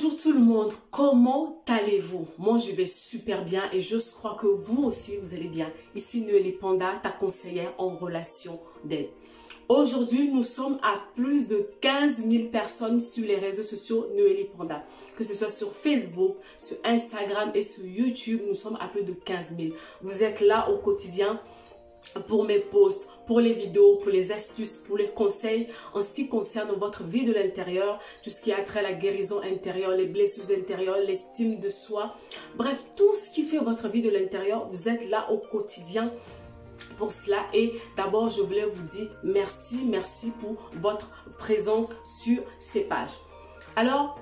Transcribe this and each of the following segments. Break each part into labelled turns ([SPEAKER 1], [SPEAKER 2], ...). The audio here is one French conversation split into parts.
[SPEAKER 1] Bonjour tout le monde, comment allez-vous? Moi je vais super bien et je crois que vous aussi vous allez bien. Ici Noélie Panda, ta conseillère en relation d'aide. Aujourd'hui, nous sommes à plus de 15 000 personnes sur les réseaux sociaux Noélie Panda. Que ce soit sur Facebook, sur Instagram et sur YouTube, nous sommes à plus de 15 000. Vous êtes là au quotidien pour mes posts, pour les vidéos, pour les astuces, pour les conseils en ce qui concerne votre vie de l'intérieur, tout ce qui a trait à la guérison intérieure, les blessures intérieures, l'estime de soi. Bref, tout ce qui fait votre vie de l'intérieur, vous êtes là au quotidien pour cela. Et d'abord, je voulais vous dire merci, merci pour votre présence sur ces pages. Alors,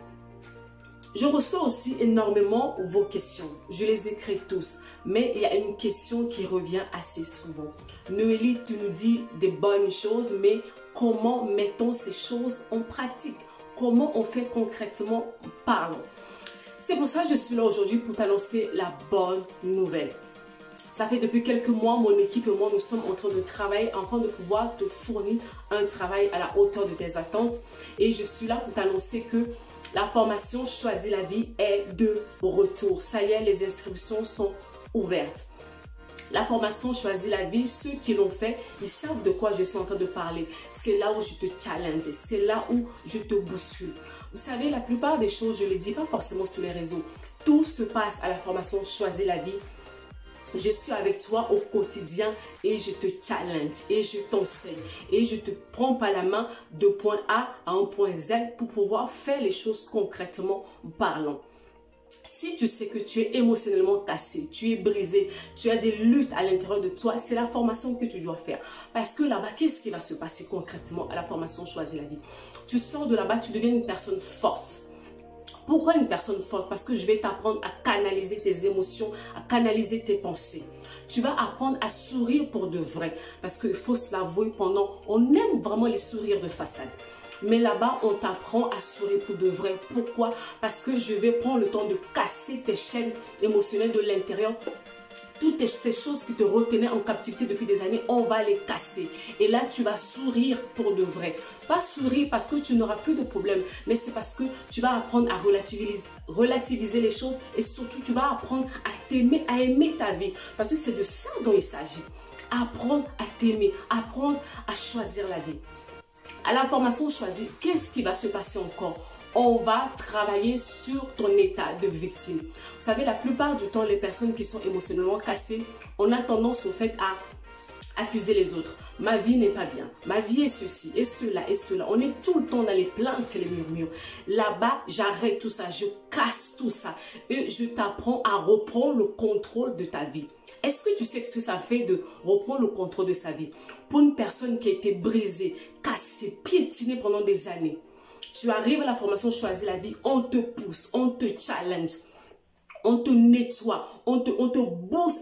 [SPEAKER 1] je reçois aussi énormément vos questions. Je les écris tous. Mais il y a une question qui revient assez souvent. Noélie, tu nous dis des bonnes choses, mais comment mettons ces choses en pratique? Comment on fait concrètement Parlons. C'est pour ça que je suis là aujourd'hui pour t'annoncer la bonne nouvelle. Ça fait depuis quelques mois, mon équipe et moi, nous sommes en train de travailler afin de pouvoir te fournir un travail à la hauteur de tes attentes. Et je suis là pour t'annoncer que la formation Choisis la vie est de retour. Ça y est, les inscriptions sont ouvertes. La formation Choisis la vie, ceux qui l'ont fait, ils savent de quoi je suis en train de parler. C'est là où je te challenge, c'est là où je te bouscule. Vous savez, la plupart des choses, je ne les dis pas forcément sur les réseaux. Tout se passe à la formation Choisis la vie je suis avec toi au quotidien et je te challenge et je t'enseigne et je te prends par la main de point A à un point Z pour pouvoir faire les choses concrètement parlant. Si tu sais que tu es émotionnellement cassé, tu es brisé, tu as des luttes à l'intérieur de toi, c'est la formation que tu dois faire. Parce que là-bas, qu'est-ce qui va se passer concrètement à la formation Choisis la vie Tu sors de là-bas, tu deviens une personne forte pourquoi une personne forte? Parce que je vais t'apprendre à canaliser tes émotions, à canaliser tes pensées. Tu vas apprendre à sourire pour de vrai. Parce qu'il faut se l'avouer, pendant, on aime vraiment les sourires de façade. Mais là-bas, on t'apprend à sourire pour de vrai. Pourquoi? Parce que je vais prendre le temps de casser tes chaînes émotionnelles de l'intérieur toutes ces choses qui te retenaient en captivité depuis des années, on va les casser. Et là, tu vas sourire pour de vrai. Pas sourire parce que tu n'auras plus de problème, mais c'est parce que tu vas apprendre à relativiser, les choses et surtout, tu vas apprendre à t'aimer, à aimer ta vie. Parce que c'est de ça dont il s'agit. Apprendre à t'aimer, apprendre à choisir la vie. À la formation choisie, qu'est-ce qui va se passer encore? On va travailler sur ton état de victime. Vous savez, la plupart du temps, les personnes qui sont émotionnellement cassées, on a tendance au fait à accuser les autres. Ma vie n'est pas bien. Ma vie est ceci et cela et cela. On est tout le temps dans les plaintes et les murmures. Là-bas, j'arrête tout ça. Je casse tout ça. Et je t'apprends à reprendre le contrôle de ta vie. Est-ce que tu sais ce que ça fait de reprendre le contrôle de sa vie? Pour une personne qui a été brisée, cassée, piétinée pendant des années, tu arrives à la formation Choisis la vie, on te pousse, on te challenge, on te nettoie, on te, on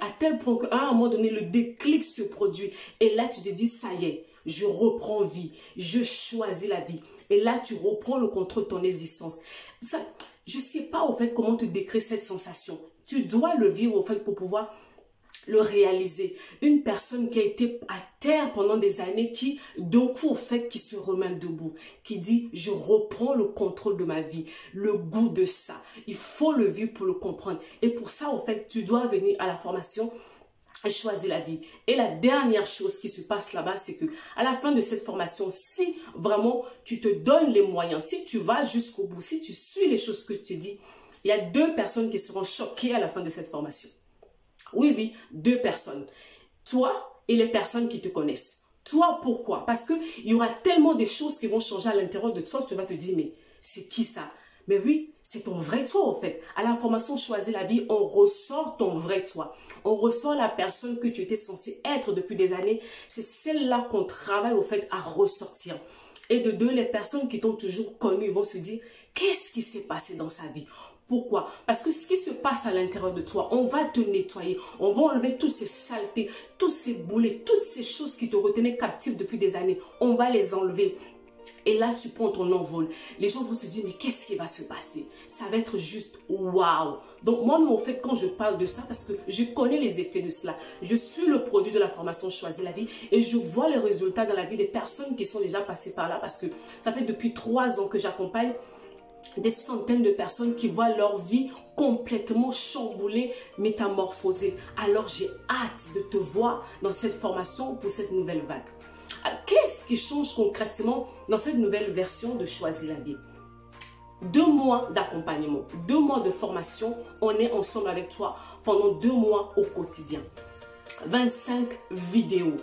[SPEAKER 1] à tel point qu'à un moment donné, le déclic se produit. Et là, tu te dis, ça y est, je reprends vie, je choisis la vie. Et là, tu reprends le contrôle de ton existence. Ça, je ne sais pas au fait comment te décrire cette sensation. Tu dois le vivre au fait pour pouvoir le réaliser. Une personne qui a été à terre pendant des années, qui d'un coup au fait qui se remet debout, qui dit je reprends le contrôle de ma vie, le goût de ça. Il faut le vivre pour le comprendre. Et pour ça, au fait, tu dois venir à la formation choisir la vie. Et la dernière chose qui se passe là-bas, c'est que à la fin de cette formation, si vraiment tu te donnes les moyens, si tu vas jusqu'au bout, si tu suis les choses que te dis, il y a deux personnes qui seront choquées à la fin de cette formation. Oui, oui, deux personnes. Toi et les personnes qui te connaissent. Toi, pourquoi? Parce qu'il y aura tellement de choses qui vont changer à l'intérieur de toi que tu vas te dire, mais c'est qui ça? Mais oui, c'est ton vrai toi en fait. À la formation Choisis la vie, on ressort ton vrai toi. On ressort la personne que tu étais censé être depuis des années. C'est celle-là qu'on travaille au fait à ressortir. Et de deux, les personnes qui t'ont toujours connu vont se dire, qu'est-ce qui s'est passé dans sa vie? Pourquoi? Parce que ce qui se passe à l'intérieur de toi, on va te nettoyer. On va enlever toutes ces saletés, tous ces boulets, toutes ces choses qui te retenaient captif depuis des années. On va les enlever. Et là, tu prends ton envol. Les gens vont se dire, mais qu'est-ce qui va se passer? Ça va être juste waouh. Donc moi, en fait, quand je parle de ça, parce que je connais les effets de cela, je suis le produit de la formation Choisis la vie et je vois les résultats dans la vie des personnes qui sont déjà passées par là parce que ça fait depuis trois ans que j'accompagne des centaines de personnes qui voient leur vie complètement chamboulée, métamorphosée. Alors j'ai hâte de te voir dans cette formation pour cette nouvelle vague. Ah, qu'est-ce qui change concrètement dans cette nouvelle version de Choisir la vie? Deux mois d'accompagnement, deux mois de formation, on est ensemble avec toi pendant deux mois au quotidien. 25 vidéos,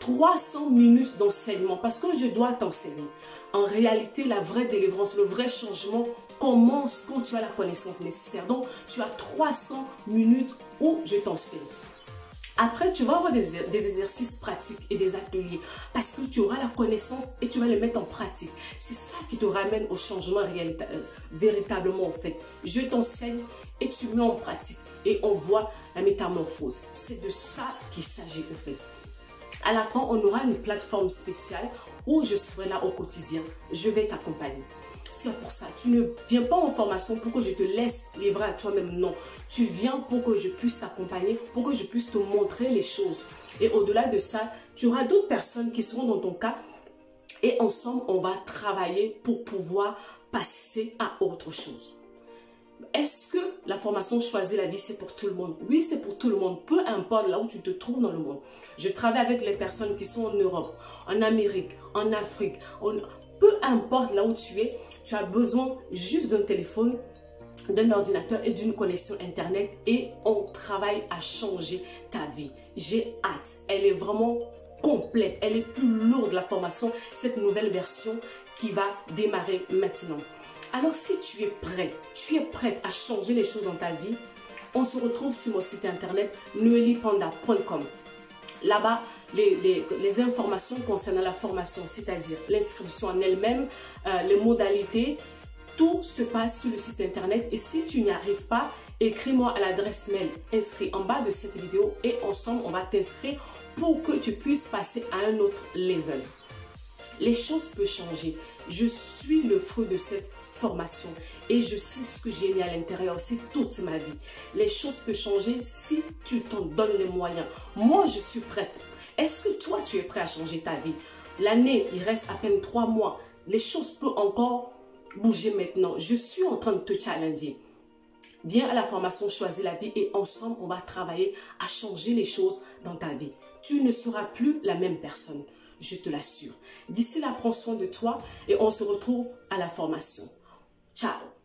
[SPEAKER 1] 300 minutes d'enseignement parce que je dois t'enseigner. En réalité, la vraie délivrance, le vrai changement commence quand tu as la connaissance nécessaire? Donc, tu as 300 minutes où je t'enseigne. Après, tu vas avoir des, exercices pratiques et des ateliers parce que tu auras la connaissance et tu vas les mettre en pratique. C'est ça qui te ramène au changement euh, véritablement en fait. Je t'enseigne et tu mets en pratique et on voit la métamorphose. C'est de ça qu'il s'agit en fait. À la fin, on aura une plateforme spéciale où je serai là au quotidien. Je vais t'accompagner. C'est pour ça, tu ne viens pas en formation pour que je te laisse livrer à toi-même. Non, tu viens pour que je puisse t'accompagner, pour que je puisse te montrer les choses. Et au-delà de ça, tu auras d'autres personnes qui seront dans ton cas et ensemble, on va travailler pour pouvoir passer à autre chose. Est-ce que la formation Choisis la vie, c'est pour tout le monde? Oui, c'est pour tout le monde, peu importe là où tu te trouves dans le monde. Je travaille avec les personnes qui sont en Europe, en Amérique, en Afrique. Peu importe là où tu es, tu as besoin juste d'un téléphone, d'un ordinateur et d'une connexion Internet et on travaille à changer ta vie. J'ai hâte. Elle est vraiment complète. Elle est plus lourde, la formation, cette nouvelle version qui va démarrer maintenant. Alors si tu es prêt, tu es prête à changer les choses dans ta vie, on se retrouve sur mon site internet noelipanda.com. Là-bas, les, informations concernant la formation, c'est-à-dire l'inscription en elle-même, euh, les modalités, tout se passe sur le site internet. Et si tu n'y arrives pas, écris-moi à l'adresse mail inscrit en bas de cette vidéo et ensemble, on va t'inscrire pour que tu puisses passer à un autre level. Les choses peuvent changer. Je suis le fruit de cette formation et je sais ce que j'ai mis à l'intérieur, c'est toute ma vie. Les choses peuvent changer si tu t'en donnes les moyens. Moi, je suis prête. Est-ce que toi, tu es prêt à changer ta vie? L'année, il reste à peine trois mois. Les choses peuvent encore bouger maintenant. Je suis en train de te challenger. Viens à la formation Choisis la vie et ensemble, on va travailler à changer les choses dans ta vie. Tu ne seras plus la même personne, je te l'assure. D'ici là, prends soin de toi et on se retrouve à la formation. Ciao